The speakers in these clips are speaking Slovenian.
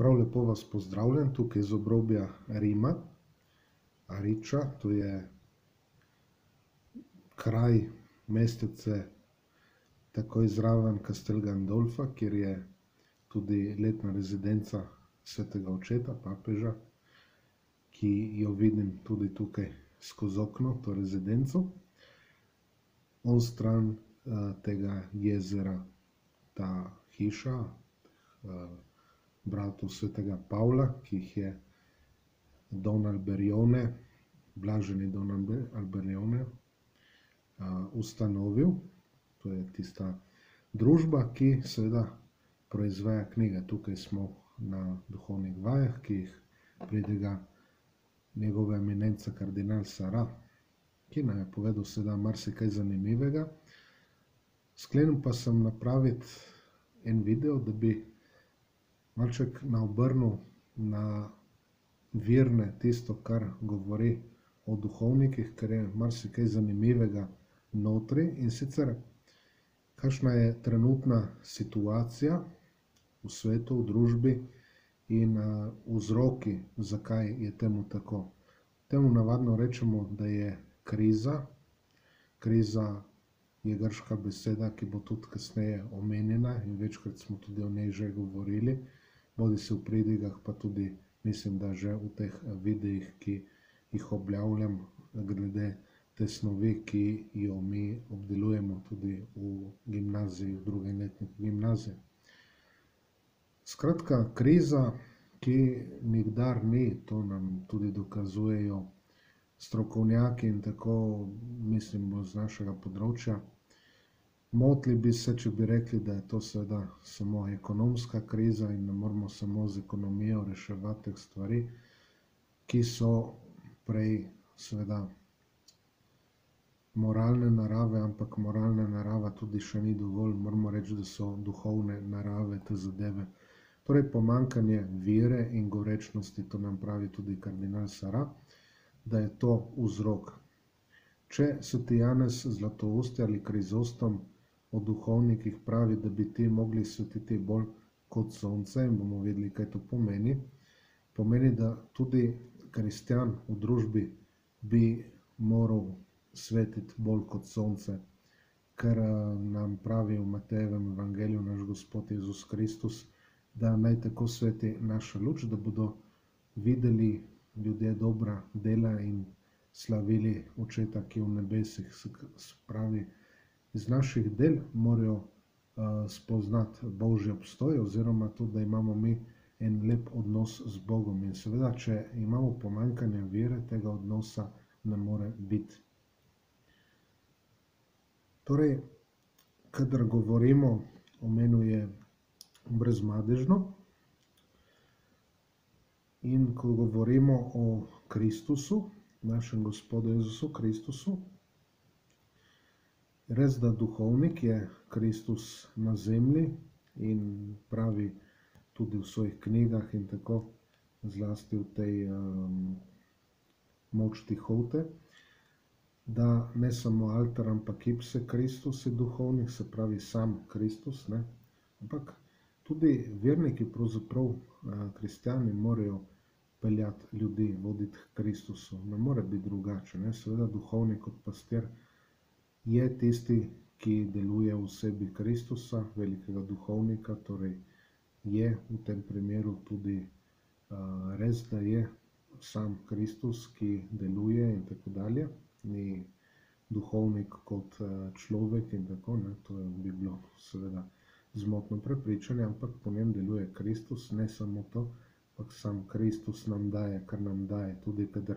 Prav lepo vas pozdravljam tukaj iz obrobja Rima, Ariča, to je kraj, mestece takoj zraven Castel Gandolfa, kjer je tudi letna rezidenca svetega očeta, papeža, ki jo vidim tudi tukaj skozi okno, to rezidenco. Onstran tega jezera ta hiša bratov svetega Pavla, ki jih je Don Alberione, blaženi Don Alberione ustanovil. To je tista družba, ki seveda proizvaja knjige. Tukaj smo na duhovnih vajah, ki jih pridiga njegova eminenca kardinal Sara, ki nam je povedal seveda marsikaj zanimivega. Sklenil pa sem napraviti en video, da bi malček naobrnil na virne tisto, kar govori o duhovnikih, ker je marsikaj zanimivega notri, in sicer kakšna je trenutna situacija v svetu, v družbi in vzroki, zakaj je temu tako. Temu navadno rečemo, da je kriza. Kriza je grška beseda, ki bo tudi kasneje omenjena in večkrat smo tudi o njej že govorili, bodisi v pridigah pa tudi mislim, da že v teh videih, ki jih objavljam glede te snovi, ki jo mi obdelujemo tudi v gimnaziji, v drugem letniku gimnazije. Skratka, kriza, ki nikdar ni, to nam tudi dokazujejo strokovnjaki in tako mislim z našega področja. Motili bi se, če bi rekli, da je to seveda samo ekonomska kriza in ne moremo samo z ekonomijo reševati teh stvari, ki so prej seveda moralne narave, ampak moralna narava tudi še ni dovolj, moramo reči, da so duhovne narave te zadeve. Torej pomanjkanje vere in gorečnosti, to nam pravi tudi kardinal Sara, da je to vzrok. Če sveti Janez Zlatoust ali Krizostom o duhovnikih pravi, da bi ti mogli svetiti bolj kot sonce, in bomo videli, kaj to pomeni, pomeni, da tudi kristjan v družbi bi moral svetiti bolj kot sonce, ker nam pravi v Matejevem evangeliju naš Gospod Jezus Kristus, da naj tako sveti naša luč, da bodo videli ljudje dobra dela in slavili Očeta, ki v nebesih. Se pravi, iz naših del morajo spoznati božji obstoj oziroma to, da imamo mi en lep odnos z Bogom. In seveda, če imamo pomanjkanje vere, tega odnosa ne more biti. Torej, kadar govorimo, omenil je Brezmadežno, in ko govorimo o Kristusu, našem Gospodu Jezusu Kristusu, res, da duhovnik je Kristus na zemlji in pravi tudi v svojih knjigah in tako, zlasti v tej Moč tihote, da ne samo altar, ampak ipse Christus je duhovnik, se pravi sam Kristus, ne, ampak tudi verniki, pravzaprav kristjani morajo peljati ljudi, voditi h Kristusu. Ne more biti drugače, ne, seveda duhovnik kot pastir je tisti, ki deluje v osebi Kristusa, velikega duhovnika, torej je v tem primeru tudi res, da je sam Kristus, ki deluje in tako dalje, ni duhovnik kot človek in tako, ne, to bi bilo seveda zmotno prepričanje, ampak po njem deluje Kristus, ne samo to, ampak sam Kristus nam daje, kar nam daje, tudi kadar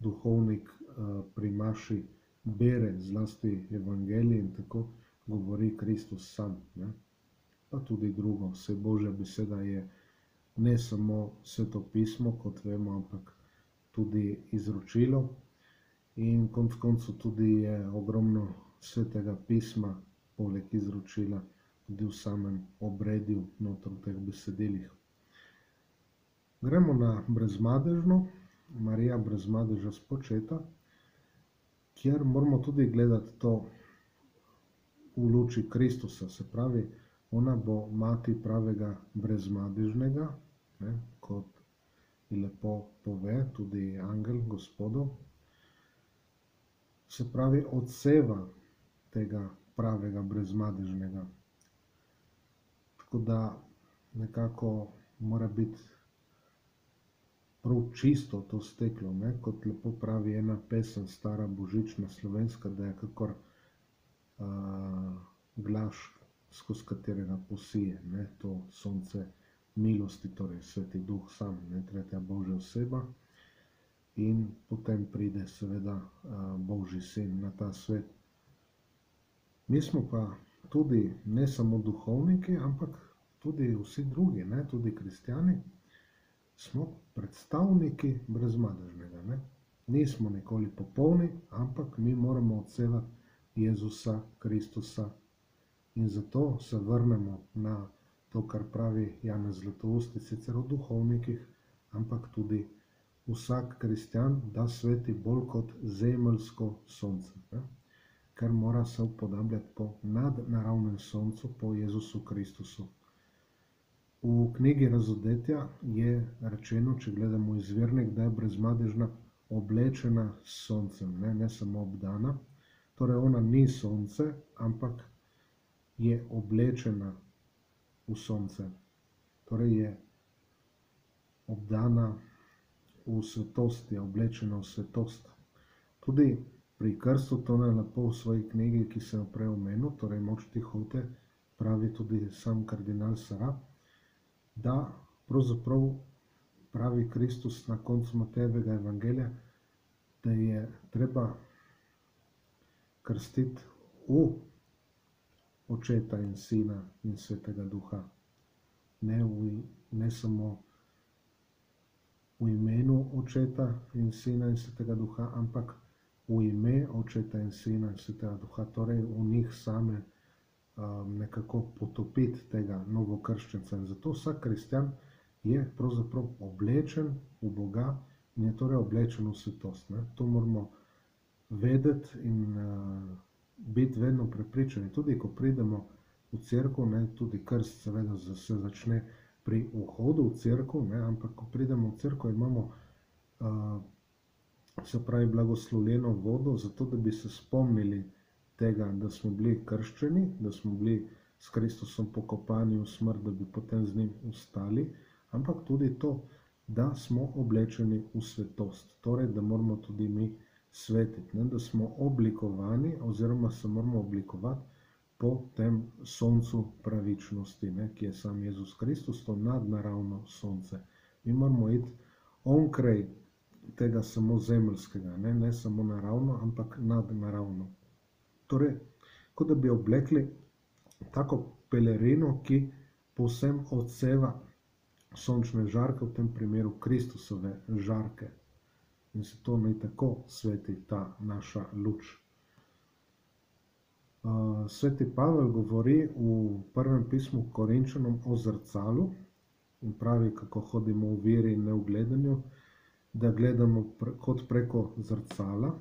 duhovnik pri maši bere zlasti evangelij in tako govori Kristus sam, ne. Pa tudi drugo, saj božja beseda je ne samo Sveto pismo, kot vemo, ampak tudi izročilo in konec koncev tudi je ogromno Svetega pisma poleg izročila tudi v samem obredju noter v teh besedilih. Gremo na Brezmadežno, Marija brez madeža spočeta, kjer moramo tudi gledati to v luči Kristusa, se pravi, ona bo mati pravega brezmadežnega, ne, kot lepo pove tudi angel gospodov, se pravi odseva tega pravega brezmadežnega. Tako da nekako mora biti prav čisto to steklo, ne? kot lepo pravi ena pesem, stara božična slovenska, da je kakor uh, glaš, skozi katerega posije ne? to sonce milosti, torej sveti duh sam, ne tretja božja oseba. In potem pride seveda uh, božji sin na ta svet. Mi smo pa tudi ne samo duhovniki, ampak tudi vsi drugi, ne? tudi kristijani, smo predstavniki brezmadežnega. Ne? Nismo nikoli popolni, ampak mi moramo odsevati Jezusa Kristusa in zato se vrnemo na to, kar pravi Janez Zlatousti, sicer o duhovnikih, ampak tudi vsak kristijan da sveti bolj kot zemeljsko sonce. Ne? ker mora se upodabljati po nadnaravnem soncu, po Jezusu Kristusu. V knjigi Razodetja je rečeno, če gledamo izvirnik, da je brezmadežna oblečena s soncem, ne, ne samo obdana. Torej, ona ni sonce, ampak je oblečena v sonce. Torej, je obdana v svetost, je oblečena v svetost. Tudi Pri krstu to je lepo v svoji knjigi, ki sem jo prej omenil, torej Moč tihote, pravi tudi sam kardinal Sara, da pravzaprav pravi Kristus na koncu Matejevega evangelija, da je treba krstiti v očeta in sina in svetega duha. Ne, v, ne samo v imenu očeta in sina in svetega duha, ampak v ime Očeta in Sina in Svetega Duha, torej v njih same um, nekako potopiti tega novokrščenca. In zato vsak kristjan je pravzaprav oblečen v Boga in je torej oblečen v svetost. Ne? To moramo vedeti in uh, biti vedno prepričani. Tudi ko pridemo v crkvu, ne, tudi krst seveda se začne pri vhodu v crkvu, ne, ampak ko pridemo v crkvu, imamo uh, se pravi blagoslovljeno vodo, zato da bi se spomnili tega, da smo bili krščeni, da smo bili s Kristusom pokopani v smrt, da bi potem z njim ustali, ampak tudi to, da smo oblečeni v svetost, torej da moramo tudi mi svetiti, ne? da smo oblikovani oziroma se moramo oblikovati po tem soncu pravičnosti, ne? ki je sam Jezus Kristus, to nadnaravno sonce. Mi moramo iti onkraj tega samo zemeljskega, ne, ne samo naravno, ampak nadnaravno. Torej, kot da bi oblekli tako pelerino, ki povsem odseva sončne žarke, v tem primeru Kristusove žarke. In se to naj tako sveti ta naša luč. Sveti Pavel govori v prvem pismu Korinčanom o zrcalu in pravi, kako hodimo v veri in ne v gledanju da gledamo kot preko zrcala,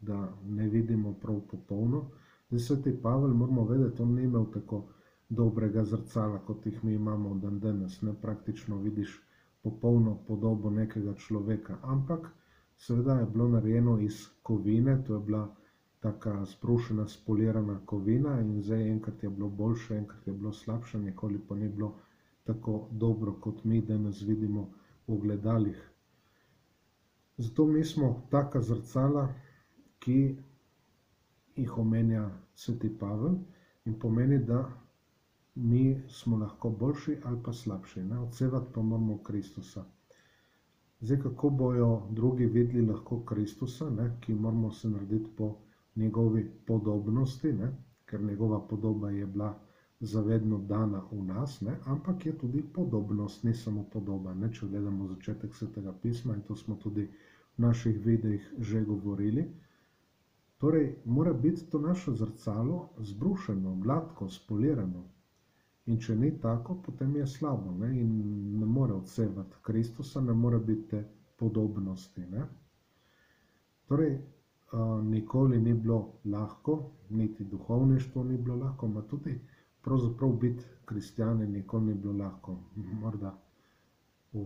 da ne vidimo prav popolno. Zdaj, sveti Pavel, moramo vedeti, on ni imel tako dobrega zrcala, kot jih mi imamo dan danes. Ne praktično vidiš popolno podobo nekega človeka, ampak seveda je bilo narejeno iz kovine, to je bila taka sprušena, spolirana kovina in zdaj enkrat je bilo boljše, enkrat je bilo slabše, nikoli pa ni bilo tako dobro, kot mi danes vidimo v gledalih. Zato mi smo taka zrcala, ki jih omenja sveti Pavel in pomeni, da mi smo lahko boljši ali pa slabši. Ne? Odsevati pa moramo Kristusa. Zdaj, kako bojo drugi videli lahko Kristusa, ne? ki moramo se narediti po njegovi podobnosti, ne? ker njegova podoba je bila zavedno dana v nas, ne? ampak je tudi podobnost, ni samo podoba. Ne? Če gledamo začetek svetega pisma in to smo tudi v naših videih že govorili. Torej, mora biti to naše zrcalo zbrušeno, gladko, spolirano. In če ni tako, potem je slabo ne? in ne more odsevati Kristusa, ne more biti te podobnosti. Ne? Torej, nikoli ni bilo lahko, niti duhovništvo ni bilo lahko, pa tudi pravzaprav biti kristjani nikoli ni bilo lahko. Morda v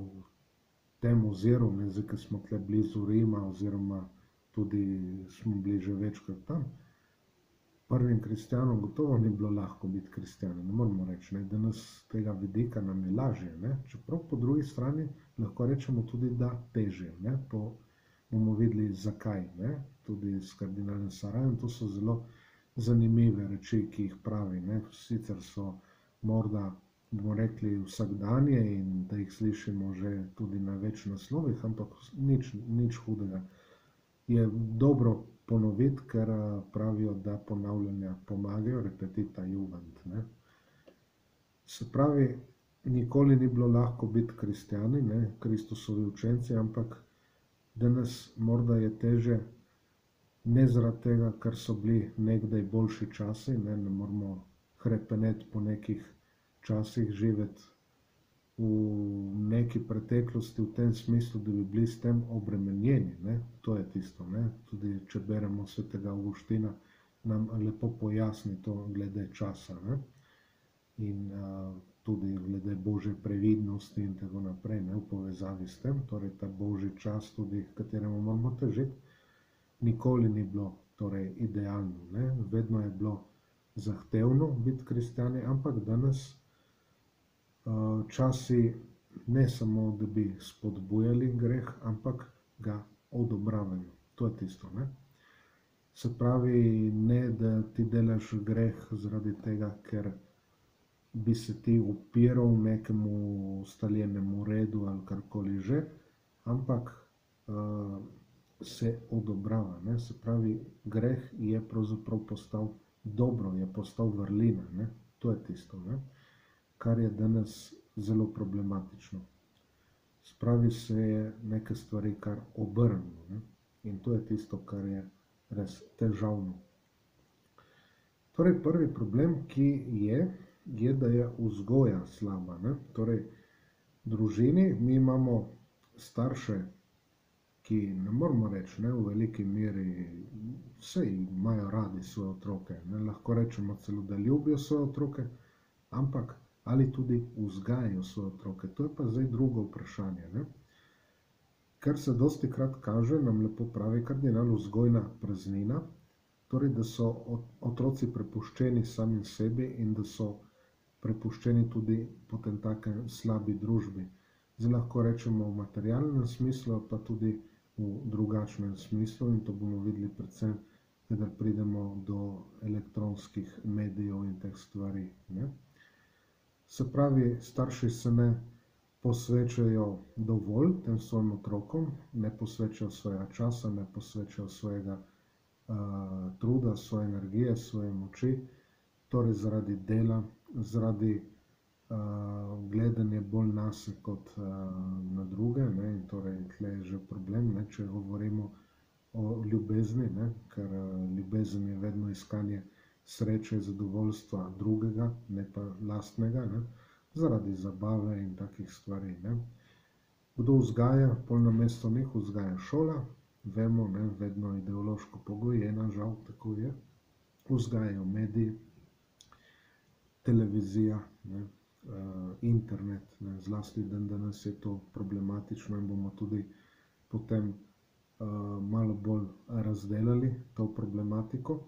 tem oziru, ne, zdaj, ko smo tle blizu Rima oziroma tudi smo bili že večkrat tam, prvim kristjanom gotovo ni bilo lahko biti kristjani, ne moremo reči, ne, da nas tega vidika nam je lažje, ne, čeprav po drugi strani lahko rečemo tudi, da težje, ne, po, bomo videli zakaj, ne, tudi s kardinalem Sarajem, to so zelo zanimive reči, ki jih pravi, ne, sicer so morda, bomo rekli, vsakdanje in da jih slišimo že tudi na več naslovih, ampak nič, nič hudega. Je dobro ponoviti, ker pravijo, da ponavljanja pomagajo, repetita juvent. Ne. Se pravi, nikoli ni bilo lahko biti kristjani, ne, Kristusovi učenci, ampak danes morda je teže ne zaradi tega, ker so bili nekdaj boljši časi, ne, ne moramo hrepeneti po nekih časih živeti v neki preteklosti v tem smislu, da bi bili s tem obremenjeni. Ne? To je tisto. Ne? Tudi če beremo svetega Augustina, nam lepo pojasni to glede časa. Ne? In uh, tudi glede božje previdnosti in tako naprej, ne v povezavi s tem, torej ta božji čas, tudi kateremu moramo težiti, nikoli ni bilo torej, idealno. Ne? Vedno je bilo zahtevno biti kristjani, ampak danes časi ne samo, da bi spodbujali greh, ampak ga odobravajo. To je tisto. Ne? Se pravi, ne da ti delaš greh zaradi tega, ker bi se ti upiral nekemu ustaljenemu redu ali karkoli že, ampak uh, se odobrava. Ne? Se pravi, greh je pravzaprav postal dobro, je postal vrlina. Ne? To je tisto. Ne? Kar je danes zelo problematično. Spravi se je neke stvari kar obrnilo in to je tisto, kar je res težavno. Torej, prvi problem, ki je, je, da je vzgoja slaba. Ne? Torej, družini mi imamo starše, ki ne moramo reči, ne, v veliki meri vse imajo radi svoje otroke. Ne? Lahko rečemo celo, da ljubijo svoje otroke, ampak ali tudi vzgajajo svoje otroke. To je pa zdaj drugo vprašanje. Ne? Ker se dosti krat kaže, nam lepo pravi kardinal, vzgojna praznina, torej da so otroci prepuščeni samim sebi in da so prepuščeni tudi potem take slabi družbi. Zdaj lahko rečemo v materialnem smislu, pa tudi v drugačnem smislu in to bomo videli predvsem, kadar pridemo do elektronskih medijev in teh stvari. Ne? Se pravi, starši se ne posvečajo dovolj tem svojim otrokom, ne posvečajo svojega časa, ne posvečajo svojega uh, truda, svoje energije, svoje moči, torej zaradi dela, zaradi uh, gledanja bolj na sebe kot uh, na druge. Ne, in torej, tle je že problem, ne, če govorimo o ljubezni, ne, ker uh, ljubezen je vedno iskanje sreče, zadovoljstva drugega, ne pa lastnega, ne, zaradi zabave in takih stvari. Ne. Kdo vzgaja, pol na mesto njih vzgaja šola, vemo, ne, vedno ideološko pogojena, žal tako je. Vzgajajo mediji, televizija, ne, uh, internet, ne, zlasti dan danes je to problematično in bomo tudi potem uh, malo bolj razdelali to problematiko.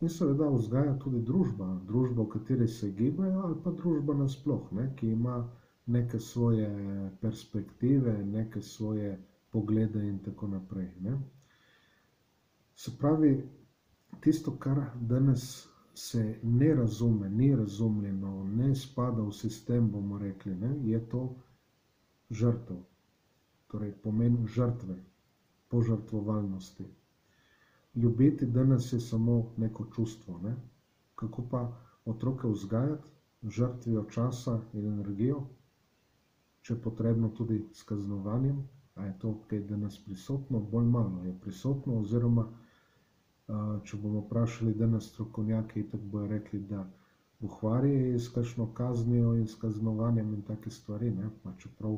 In seveda vzgaja tudi družba, družba, v kateri se gibajo, ali pa družba nasploh, ne, ki ima neke svoje perspektive, neke svoje poglede in tako naprej. Ne. Se pravi, tisto, kar danes se ne razume, ni razumljeno, ne spada v sistem, bomo rekli, ne, je to žrtev. Torej, pomen žrtve, požrtvovalnosti ljubiti danes je samo neko čustvo. Ne? Kako pa otroke vzgajati, žrtvijo časa in energijo, če je potrebno tudi s kaznovanjem, a je to kaj danes prisotno, bolj malo je prisotno, oziroma če bomo vprašali danes strokovnjaki, tako bojo rekli, da buhvari je s kakšno kaznijo in s kaznovanjem in take stvari, ne? pa čeprav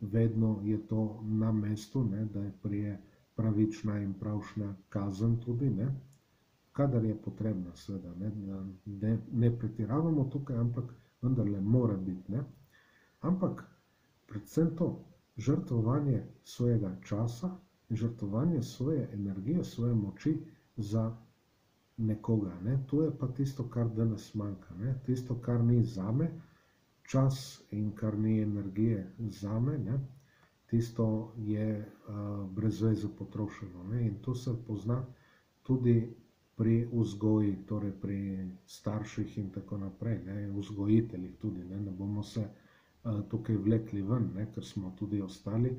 vedno je to na mestu, ne? da je prije pravična in pravšna kazen tudi, ne? kadar je potrebna, seveda, ne? ne, ne pretiravamo tukaj, ampak vendarle mora biti. Ne? Ampak predvsem to, žrtvovanje svojega časa, žrtvovanje svoje energije, svoje moči za nekoga. Ne? To je pa tisto, kar danes manjka. Ne? Tisto, kar ni zame, čas in kar ni energije zame, ne? Tisto je uh, brez veze potrošeno. Ne? In to se pozna tudi pri vzgoji, torej pri starših in tako naprej, ne? vzgojiteljih tudi. Ne, ne bomo se uh, tukaj vlekli ven, ne? ker smo tudi ostali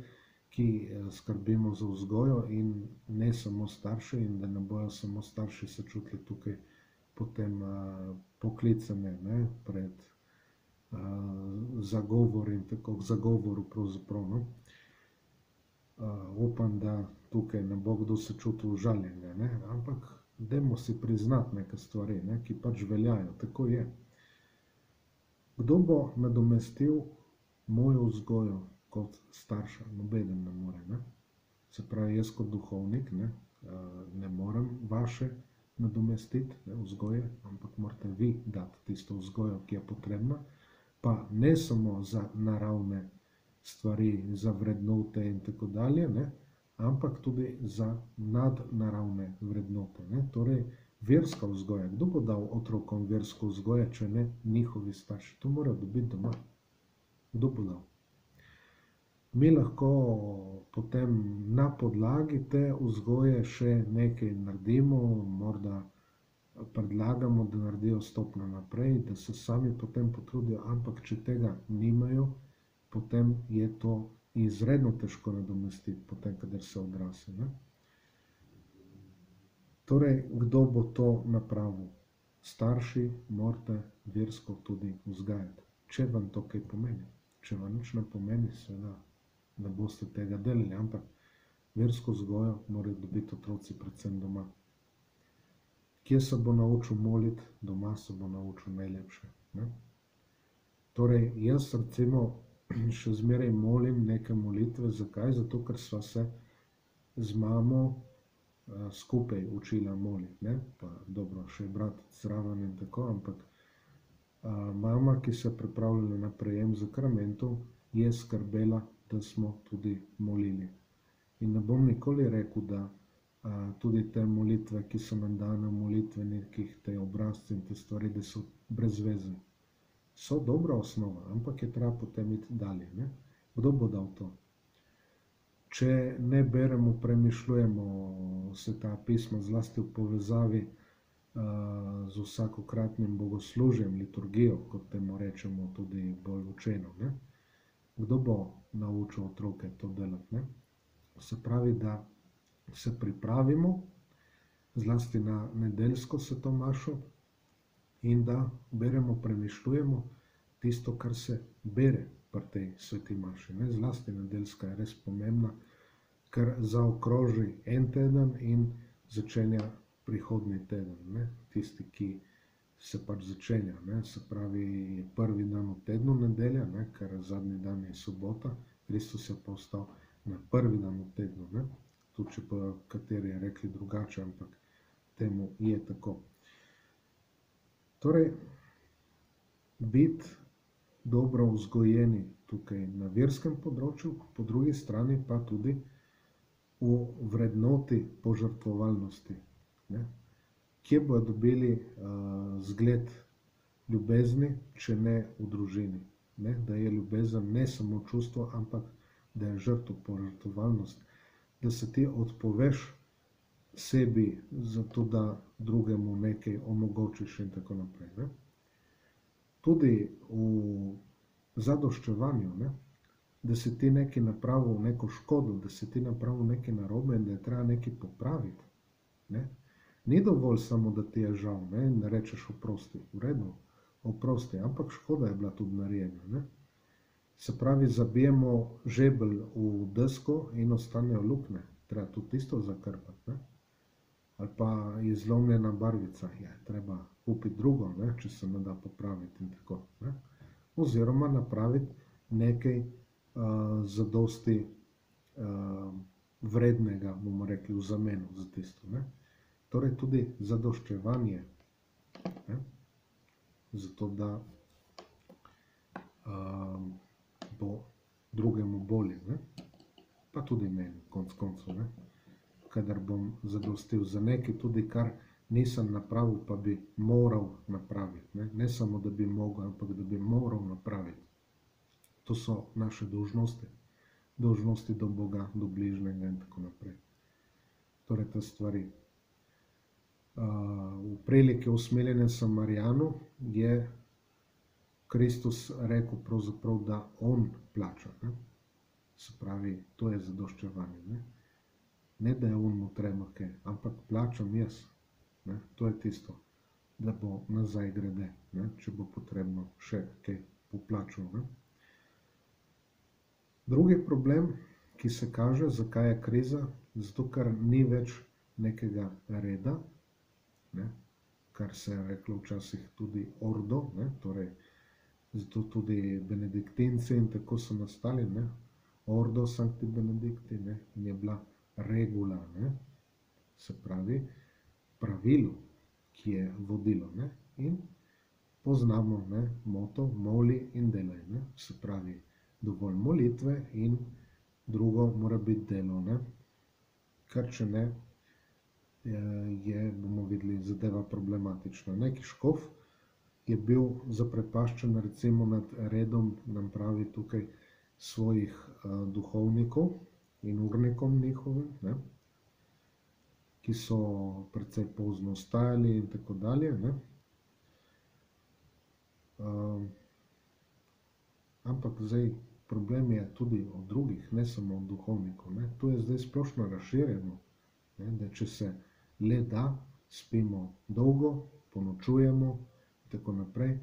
ki eh, skrbimo za vzgojo in ne samo starši, in da ne bojo samo starši se čutili tukaj potem poklicane ne, pred zagovor in tako k zagovoru pravzaprav. No. Upam, da tukaj ne bo kdo se čutil užaljenega, ne, ampak dajmo si priznati neke stvari, ne, ki pač veljajo, tako je. Kdo bo nadomestil mojo vzgojo, kot starša, nobeden ne more. Ne? Se pravi, jaz kot duhovnik ne, ne morem vaše nadomestiti ne, vzgoje, ampak morate vi dati tisto vzgojo, ki je potrebna, pa ne samo za naravne stvari, za vrednote in tako dalje, ne, ampak tudi za nadnaravne vrednote. Ne. Torej, verska vzgoja. Kdo bo dal otrokom versko vzgojo, če ne njihovi starši? To mora dobiti doma. Kdo bo dal? mi lahko potem na podlagi te vzgoje še nekaj naredimo, morda predlagamo, da naredijo stopno naprej, da se sami potem potrudijo, ampak če tega nimajo, potem je to izredno težko nadomestiti, potem, kadar se odrasi. Ne? Torej, kdo bo to napravil? Starši morate versko tudi vzgajati, če vam to kaj pomeni. Če vam nič ne pomeni, seveda ne boste tega delali, ampak versko vzgojo morajo dobiti otroci predvsem doma. Kje se bo naučil moliti, doma se bo naučil najlepše. Ne? Torej, jaz recimo še zmeraj molim neke molitve, zakaj? Zato, ker sva se z mamo uh, skupaj učila moliti, ne? pa dobro, še brat zraven in tako, ampak uh, mama, ki se je pripravljala na prejem zakramentov, je skrbela da smo tudi molili. In ne bom nikoli rekel, da a, tudi te molitve, ki so dane v molitvenikih, te obrazce in te stvari, da so brez veze. So dobra osnova, ampak je treba potem iti dalje. Ne? Kdo bo dal to? Če ne beremo, premišljujemo vse ta pisma, zlasti v povezavi uh, z vsakokratnim bogoslužjem, liturgijo, kot temu rečemo, tudi bolj učeno. Ne? kdo bo naučil otroke to delati. Ne? Se pravi, da se pripravimo, zlasti na nedeljsko svetomašo, in da beremo, premišljujemo tisto, kar se bere pri tej sveti maši. Ne? Zlasti nedeljska je res pomembna, ker zaokroži en teden in začenja prihodni teden. Ne? Tisti, ki se pač začenja. Ne? Se pravi, je prvi dan v tednu nedelja, ne? ker zadnji dan je sobota, Kristus je pa ostal na prvi dan v tednu. Ne? Tudi če pa kateri je rekli drugače, ampak temu je tako. Torej, biti dobro vzgojeni tukaj na verskem področju, po drugi strani pa tudi v vrednoti požrtvovalnosti. Ne? kje bodo dobili uh, zgled ljubezni, če ne v družini. Ne? Da je ljubezen ne samo čustvo, ampak da je žrtev, požrtovalnost, da se ti odpoveš sebi, zato da drugemu nekaj omogočiš, in tako naprej. Ne? Tudi v zadoščevanju, ne? da si ti nekaj napravil, neko škodo, da si ti napravil nekaj narobe in da je treba nekaj popraviti. Ne? Ni dovolj samo, da ti je žal ne? in da rečeš oprosti, v redu, oprosti, ampak škoda je bila tudi narejena. Ne? Se pravi, zabijemo žebelj v desko in ostanejo lukne, treba tudi isto zakrpati. Pa je zlomljena barvica, je treba kupiti drugo, ne? če se ne da popraviti in tako. Ne? Oziroma napraviti nekaj uh, zadosti uh, vrednega, bomo rekli, v zameno za tisto. Ne? torej tudi zadoščevanje. Ne? Zato, da um, bo drugemu bolje. Ne? Pa tudi meni, konc koncev. Ne? Kadar bom zadostil za nekaj, tudi kar nisem napravil, pa bi moral napraviti. Ne? ne samo, da bi mogel, ampak da bi moral napraviti. To so naše dolžnosti. Dolžnosti do Boga, do bližnjega in tako naprej. Torej, te stvari. Uh, v prilike usmiljene Samarijanu je Kristus rekel, da on plača. Ne? Se pravi, to je zadoščevanje. Ne? Ne da je on treba kaj, ampak plačam jaz. Ne? To je tisto, da bo nazaj grede, ne? če bo potrebno še kaj poplačal. Ne? Drugi problem, ki se kaže, zakaj je kriza, zato ker ni več nekega reda, ne? kar se je reklo včasih tudi ordo, ne? torej zato tudi benediktinci in tako so nastali, ne? ordo sancti benedikti ne? in je bila regula, ne? se pravi pravilo, ki je vodilo. Ne? In poznamo ne? moto, moli in delaj. Ne? Se pravi, dovolj molitve in drugo mora biti delo. Ne? Ker če ne, je, bomo videli, zadeva problematična. Neki škof je bil zaprepaščen recimo nad redom, nam pravi tukaj, svojih uh, duhovnikov in urnikom njihovim, ne? ki so precej pozno stajali in tako dalje. Ne? Uh, ampak zdaj problem je tudi od drugih, ne samo od duhovnikov. Ne? To je zdaj splošno razširjeno, ne? da če se le da, spimo dolgo, ponočujemo in tako naprej,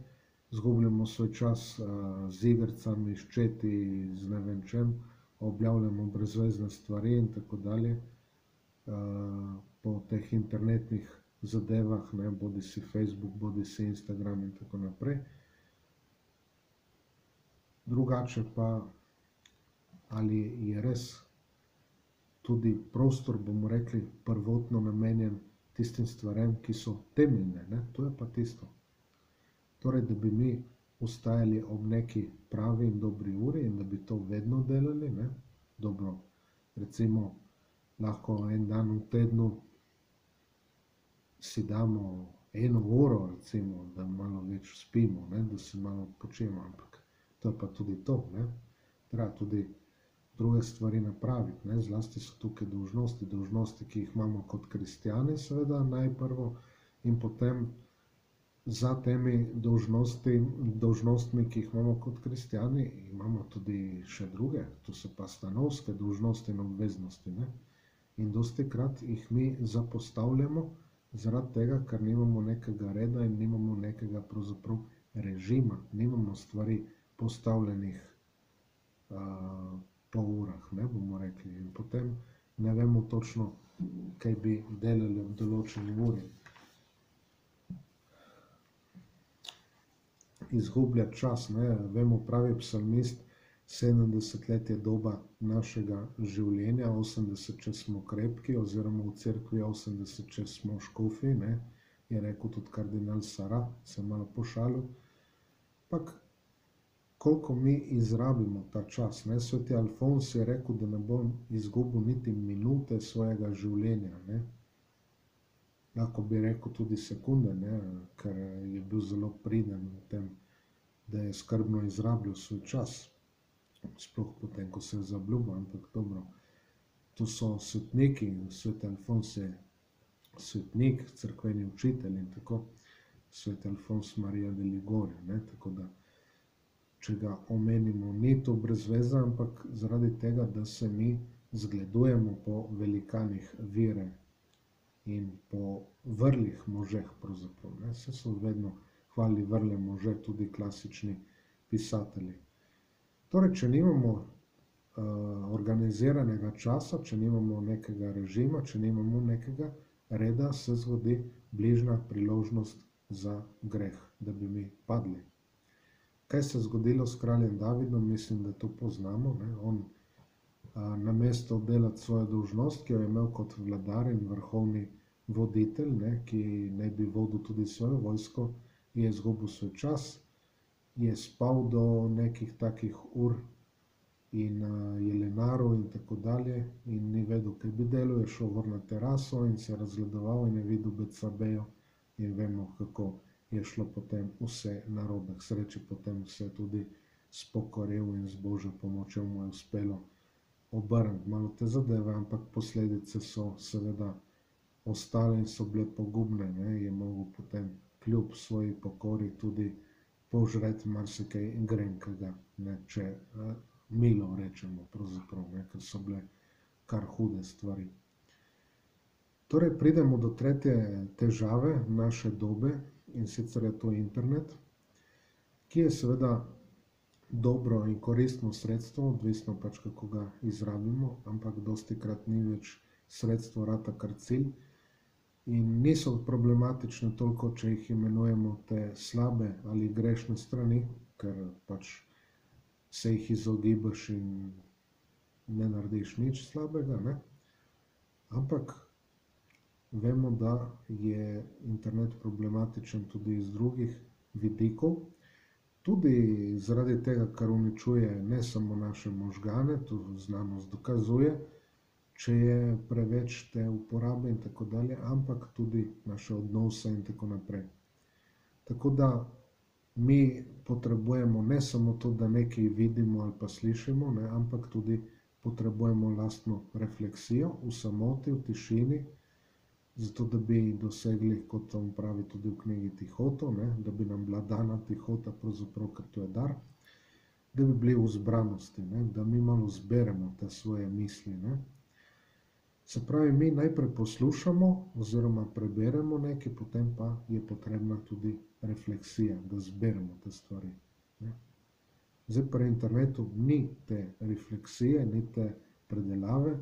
zgubljamo svoj čas uh, z igricami, ščeti, z ne vem čem, objavljamo brezvezne stvari in tako dalje uh, po teh internetnih zadevah, ne, bodi si Facebook, bodi si Instagram in tako naprej drugače pa ali je res tudi prostor, bomo rekli, prvotno namenjen tistim stvarem, ki so temeljne, ne? to je pa tisto. Torej, da bi mi ustajali ob neki pravi in dobri uri in da bi to vedno delali, ne? dobro, recimo, lahko en dan v tednu si damo eno uro, recimo, da malo več spimo, ne? da se malo počemo, ampak to je pa tudi to. Ne? Treba tudi druge stvari napraviti, ne? zlasti so tukaj dožnosti, dožnosti, ki jih imamo kot kristijani, seveda najprvo, in potem za temi dožnosti, dožnostmi, ki jih imamo kot kristijani, imamo tudi še druge, to so pa stanovske dožnosti in obveznosti. Ne? In dosti krat jih mi zapostavljamo zaradi tega, ker nimamo nekega reda in nimamo nekega režima, nimamo stvari postavljenih uh, po urah, ne bomo rekli. In potem ne vemo točno, kaj bi delali v določeni uri. Izgublja čas, ne? vemo, pravi psalmist, 70 let je doba našega življenja, 80, če smo krepki, oziroma v cerkvi 80, če smo škofi, ne? je rekel tudi kardinal Sara, se malo pošalil. Pak koliko mi izrabimo ta čas. Ne? Sveti Alfons je rekel, da ne bom izgubil niti minute svojega življenja. Ne? Lahko bi rekel tudi sekunde, ne? ker je bil zelo priden v tem, da je skrbno izrabljal svoj čas. Sploh potem, ko se je zabljubil, ampak dobro. To so svetniki, sveti Alfons je svetnik, crkveni učitelj in tako. Sveti Alfons Marija de Ligore. Ne? Tako da če ga omenimo, ni to brez veze, ampak zaradi tega, da se mi zgledujemo po velikanih vire in po vrlih možeh. Vse so vedno hvali vrle može, tudi klasični pisatelji. Torej, če nimamo uh, organiziranega časa, če nimamo nekega režima, če nimamo nekega reda, se zgodi bližna priložnost za greh, da bi mi padli. Kaj se je zgodilo s kraljem Davidom, mislim, da to poznamo. Ne? On na mesto delati svojo dolžnost, ki jo je imel kot vladar in vrhovni voditelj, ne? ki naj bi vodil tudi svojo vojsko, je izgubil svoj čas, je spal do nekih takih ur, in uh, je lenaral in tako dalje, in ni vedel, kaj bi delal, je šel gor na teraso in se razgledoval in je videl BCB-jo in vemo, kako je šlo potem vse narobe. K sreči potem se tudi spokoril in z božjo pomočjo mu je uspelo obrniti malo te zadeve, ampak posledice so seveda ostale in so bile pogubne, ne, je mogel potem kljub svoji pokori tudi požreti marsikaj grenkega, ne, če uh, milo rečemo, ne, ker so bile kar hude stvari. Torej, pridemo do tretje težave naše dobe in sicer je to internet, ki je seveda dobro in koristno sredstvo, odvisno pač kako ga izrabimo, ampak dosti krat ni več sredstvo rata kar cilj in niso problematične toliko, če jih imenujemo te slabe ali grešne strani, ker pač se jih izogibaš in ne narediš nič slabega, ne? ampak vemo, da je internet problematičen tudi iz drugih vidikov, tudi zaradi tega, ker uničuje ne samo naše možgane, to znanost dokazuje, če je preveč te uporabe in tako dalje, ampak tudi naše odnose in tako naprej. Tako da mi potrebujemo ne samo to, da nekaj vidimo ali pa slišimo, ne, ampak tudi potrebujemo lastno refleksijo v samoti, v tišini, zato da bi dosegli, kot on pravi tudi v knjigi Tihoto, ne, da bi nam bila dana tihota, pravzaprav, ker to je dar, da bi bili v zbranosti, ne, da mi malo zberemo te svoje misli. Ne. Se pravi, mi najprej poslušamo oziroma preberemo nekaj, potem pa je potrebna tudi refleksija, da zberemo te stvari. Ne. Zdaj pri internetu ni te refleksije, ni te predelave,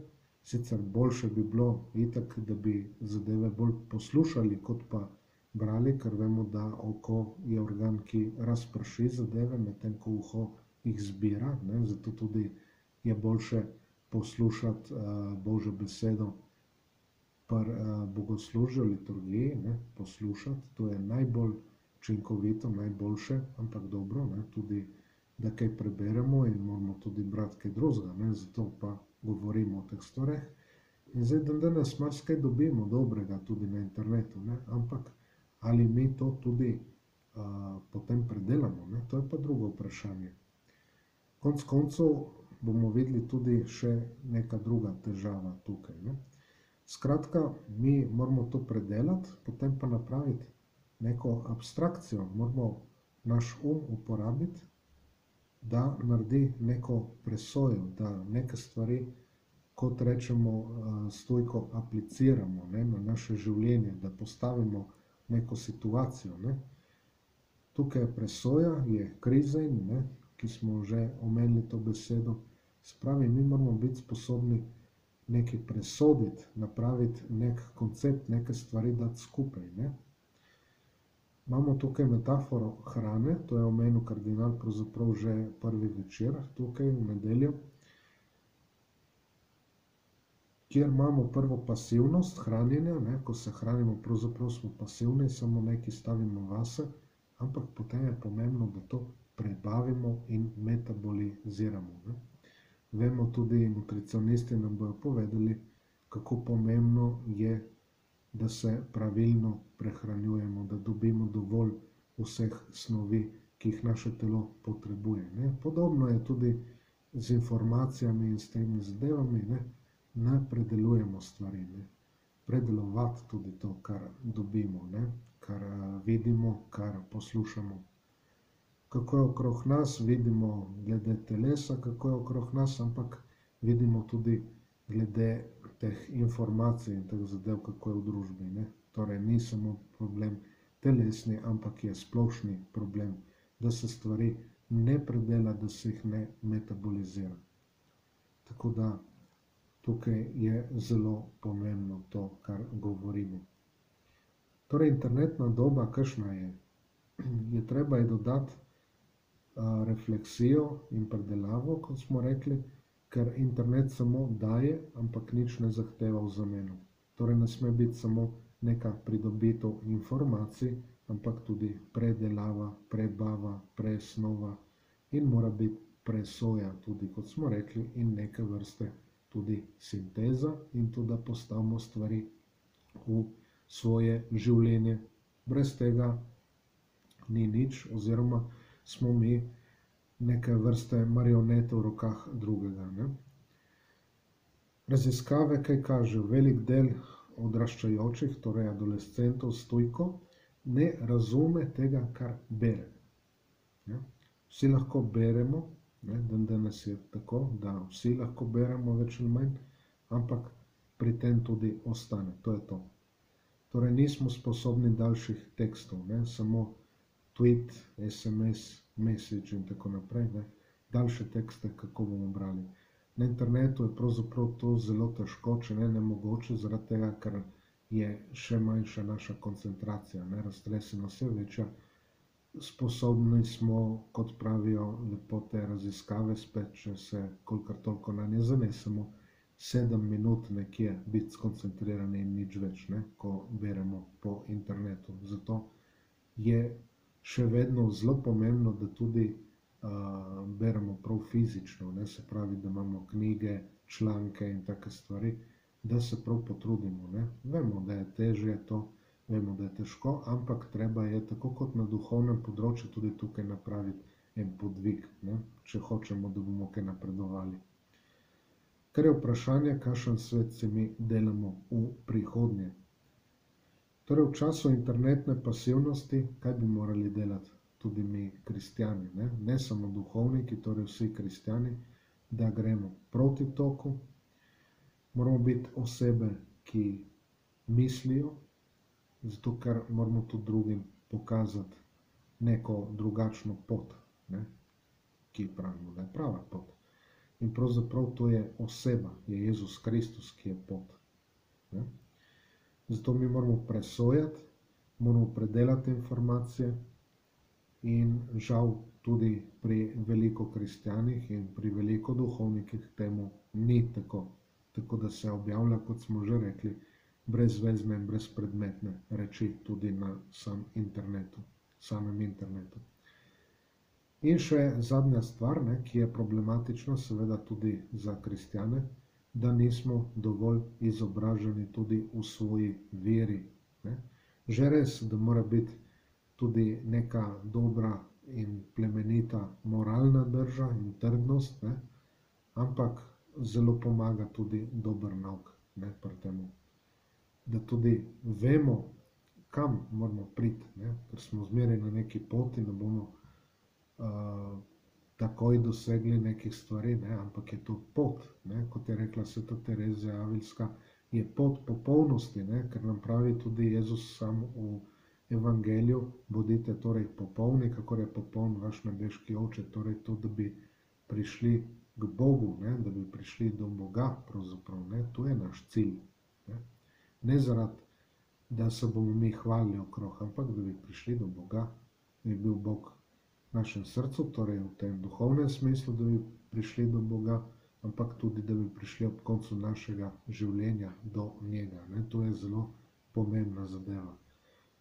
sicer boljše bi bilo itak, da bi zadeve bolj poslušali, kot pa brali, ker vemo, da oko je organ, ki razprši zadeve, medtem ko uho jih zbira, ne. zato tudi je boljše poslušati uh, Božjo besedo pri uh, bogoslužju, liturgiji, ne, poslušati, to je najbolj učinkovito, najboljše, ampak dobro, ne, tudi da kaj preberemo in moramo tudi brati kaj drugega, ne, zato pa govorimo o teh stvareh. In zdaj, da danes marsikaj dobimo dobrega tudi na internetu, ne, ampak ali mi to tudi uh, potem predelamo, ne, to je pa drugo vprašanje. Konc koncev bomo videli tudi še neka druga težava tukaj. Ne. Skratka, mi moramo to predelati, potem pa napraviti neko abstrakcijo, moramo naš um uporabiti, da naredi neko presojo, da neke stvari, kot rečemo, stojko apliciramo ne, na naše življenje, da postavimo neko situacijo. Ne. Tukaj je presoja, je kriza, ne, ki smo že omenili to besedo. Spravi, mi moramo biti sposobni nekaj presoditi, napraviti nek koncept, neke stvari dati skupaj. Ne. Imamo tukaj metaforo hrane, to je omenil kardinal pravzaprav že prvi večer, tukaj v nedeljo, kjer imamo prvo pasivnost hranjenja, ne, ko se hranimo, pravzaprav smo pasivni, samo nekaj stavimo vase, ampak potem je pomembno, da to prebavimo in metaboliziramo. Ne. Vemo tudi, nutricionisti nam bojo povedali, kako pomembno je da se pravilno prehranjujemo, da dobimo dovolj vseh snovi, ki jih naše telo potrebuje. Ne. Podobno je tudi z informacijami in s temi zadevami, ne, ne predelujemo stvari, ne. predelovati tudi to, kar dobimo, ne, kar vidimo, kar poslušamo. Kako je okrog nas, vidimo glede telesa, kako je okrog nas, ampak vidimo tudi glede teh informacij in teh zadev, kako je v družbi. Ne? Torej, ni samo problem telesni, ampak je splošni problem, da se stvari ne predela, da se jih ne metabolizira. Tako da tukaj je zelo pomembno to, kar govorimo. Torej, internetna doba, kakšna je? Je treba je dodati refleksijo in predelavo, kot smo rekli, ker internet samo daje, ampak nič ne zahteva v zameno. Torej, ne sme biti samo neka pridobitev informacij, ampak tudi predelava, prebava, presnova in mora biti presoja tudi, kot smo rekli, in neke vrste tudi sinteza in tudi, da postavimo stvari v svoje življenje. Brez tega ni nič, oziroma smo mi neke vrste marionete v rokah drugega. Ne? Raziskave, kaj kažejo, velik del odraščajočih, torej adolescentov, stojko, ne razume tega, kar bere. Ja? Vsi lahko beremo, ne? dan danes je tako, da vsi lahko beremo več ali manj, ampak pri tem tudi ostane. To je to. Torej, nismo sposobni daljših tekstov, ne? samo tweet, SMS, message in tako naprej, ne? daljše tekste, kako bomo brali. Na internetu je pravzaprav to zelo težko, če ne nemogoče, zaradi tega, ker je še manjša naša koncentracija, ne? raztresenost je večja. Sposobni smo, kot pravijo lepo te raziskave, spet, če se kolikor toliko na nje zanesemo, sedem minut nekje biti skoncentrirani in nič več, ne? ko beremo po internetu. Zato je še vedno zelo pomembno, da tudi uh, beremo prav fizično, ne? se pravi, da imamo knjige, članke in take stvari, da se prav potrudimo. Ne? Vemo, da je težje to, vemo, da je težko, ampak treba je tako kot na duhovnem področju tudi tukaj napraviti en podvig, ne? če hočemo, da bomo kaj napredovali. Ker je vprašanje, kakšen svet se mi delamo v prihodnje. Torej, v času internetne pasivnosti, kaj bi morali delati tudi mi, kristijani, ne? ne samo duhovniki, torej vsi kristijani, da gremo proti toku. Moramo biti osebe, ki mislijo, zato ker moramo tudi drugim pokazati neko drugačno pot, ne? ki pravimo, da je prava pot. In pravzaprav to je oseba, je Jezus Kristus, ki je pot. Ne? Zato mi moramo presojati, moramo predelati informacije in žal tudi pri veliko kristijanih in pri veliko duhovnikih temu ni tako. Tako da se objavlja, kot smo že rekli, brezvezne in brezpredmetne reči tudi na sam internetu, samem internetu. In še zadnja stvar, ne, ki je problematična, seveda tudi za kristjane, da nismo dovolj izobraženi tudi v svoji veri. Ne? Že res, da mora biti tudi neka dobra in plemenita moralna drža in trdnost, ne? ampak zelo pomaga tudi dober nauk ne, pri temu. Da tudi vemo, kam moramo priti, ne? ker smo zmeraj na neki poti, da bomo uh, takoj dosegli nekih stvari, ne? ampak je to pot, ne? kot je rekla sveta Terezija Avilska, je pot popolnosti, ne? ker nam pravi tudi Jezus sam v evangeliju, bodite torej popolni, kako je popoln vaš nebeški oče, torej to, da bi prišli k Bogu, ne? da bi prišli do Boga, pravzaprav, ne? to je naš cilj. Ne, ne zaradi, da se bomo mi hvalili okrog, ampak da bi prišli do Boga, da bi bil Bog našem srcu, torej v tem duhovnem smislu, da bi prišli do Boga, ampak tudi, da bi prišli ob koncu našega življenja do njega. Ne? To je zelo pomembna zadeva.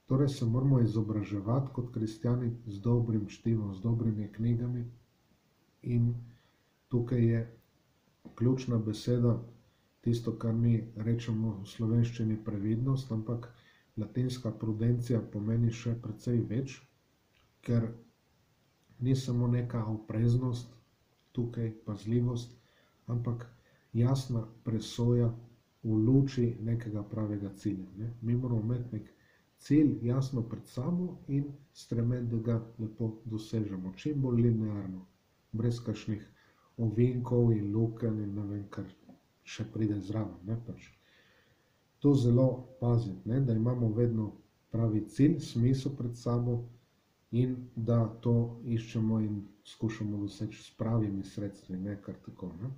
Torej se moramo izobraževati kot kristijani z dobrim štivom, z dobrimi knjigami in tukaj je ključna beseda, tisto, kar mi rečemo v slovenščini previdnost, ampak latinska prudencija pomeni še precej več, ker ni samo neka opreznost, tukaj pazljivost, ampak jasna presoja v luči nekega pravega cilja. Ne? Mi moramo imeti nek cilj jasno pred sabo in stremeti, da ga lepo dosežemo, čim bolj linearno, brez kakšnih ovinkov in luken in ne vem, kar še pride zraven. Ne? Pač. To zelo paziti, ne? da imamo vedno pravi cilj, smisel pred sabo in da to iščemo in skušamo doseči s pravimi sredstvi, ne kar tako. Ne.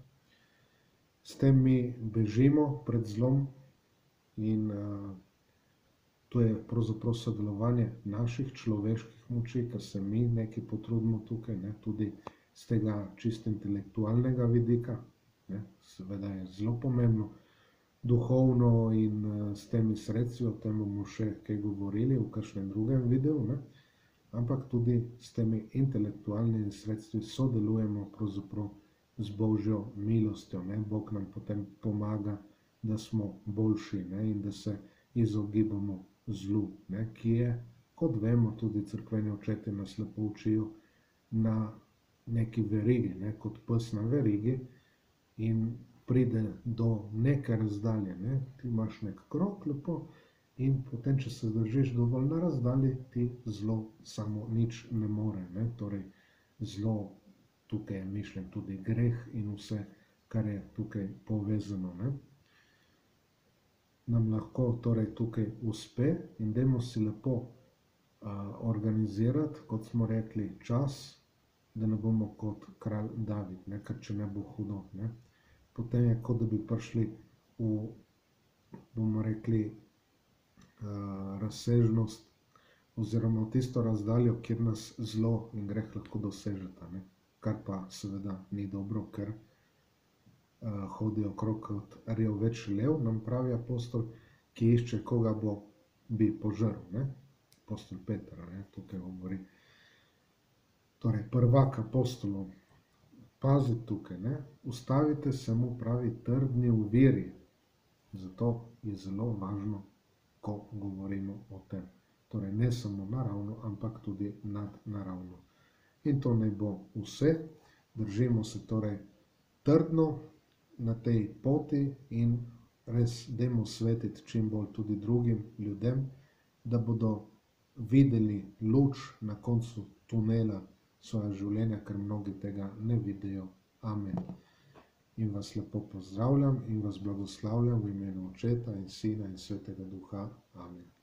S tem mi bežimo pred zlom in uh, to je pravzaprav sodelovanje naših človeških moči, ker se mi nekaj potrudimo tukaj, ne, tudi z tega čist intelektualnega vidika, ne, seveda je zelo pomembno, duhovno in uh, s temi sredstvi, o tem bomo še kaj govorili v kakšnem drugem videu, ne, ampak tudi s temi intelektualnimi sredstvi sodelujemo z Božjo milostjo. Ne? Bog nam potem pomaga, da smo boljši ne? in da se izogibamo zlu, ne? ki je, kot vemo, tudi crkveni očeti nas lepo učijo, na neki verigi, ne? kot pes na verigi in pride do neke razdalje. Ne? Ti imaš nek krok lepo in potem, če se držiš dovolj na razdalji, ti zlo samo nič ne more. Ne? Torej, zlo tukaj je mišljen tudi greh in vse, kar je tukaj povezano. Ne? Nam lahko torej tukaj uspe in dajmo si lepo a, organizirati, kot smo rekli, čas, da ne bomo kot kralj David, ne? ker če ne bo hudo. Ne? Potem je kot da bi prišli v, bomo rekli, razsežnost oziroma tisto razdaljo, kjer nas zlo in greh lahko dosežeta. Ne? kar pa seveda ni dobro, ker uh, hodijo okrog kot rjoveč lev, nam pravi apostol, ki išče, koga bo bi požrl. Ne? Apostol Petra, ne? tukaj govori. Torej, prvak apostolov, pazite tukaj, ne? ustavite se mu pravi trdni v veri. Zato je zelo važno, ko govorimo o tem. Torej, ne samo naravno, ampak tudi nadnaravno. In to naj bo vse. Držimo se torej trdno na tej poti in res dajmo svetiti čim bolj tudi drugim ljudem, da bodo videli luč na koncu tunela svoje življenja, ker mnogi tega ne vidijo. Amen. In vas lepo pozdravljam in vas blagoslavljam v imenu Očeta in Sina in Svetega Duha. Amen.